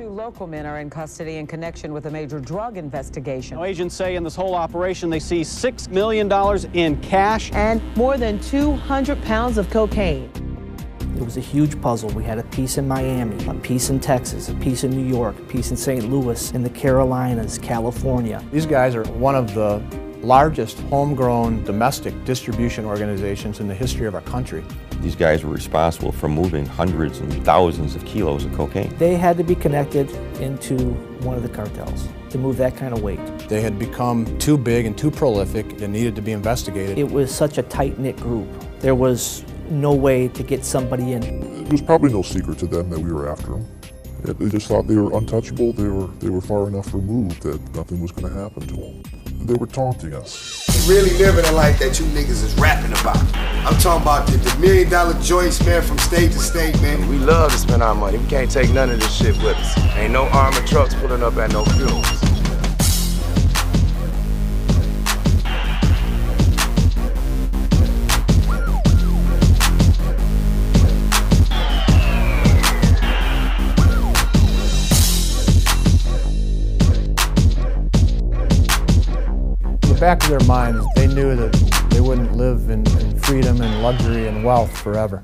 Two local men are in custody in connection with a major drug investigation. Now, agents say in this whole operation they see $6 million in cash and more than 200 pounds of cocaine. It was a huge puzzle. We had a piece in Miami, a piece in Texas, a piece in New York, a piece in St. Louis, in the Carolinas, California. These guys are one of the largest homegrown domestic distribution organizations in the history of our country. These guys were responsible for moving hundreds and thousands of kilos of cocaine. They had to be connected into one of the cartels to move that kind of weight. They had become too big and too prolific and needed to be investigated. It was such a tight-knit group. There was no way to get somebody in. It was probably no secret to them that we were after them. They just thought they were untouchable. They were they were far enough removed that nothing was going to happen to them. They were taunting us. Really living a life that you niggas is rapping about. I'm talking about the, the million dollar joints, man, from state to state, man. We love to spend our money. We can't take none of this shit with us. Ain't no armored trucks pulling up at no funerals. Back of their minds, they knew that they wouldn't live in, in freedom and luxury and wealth forever.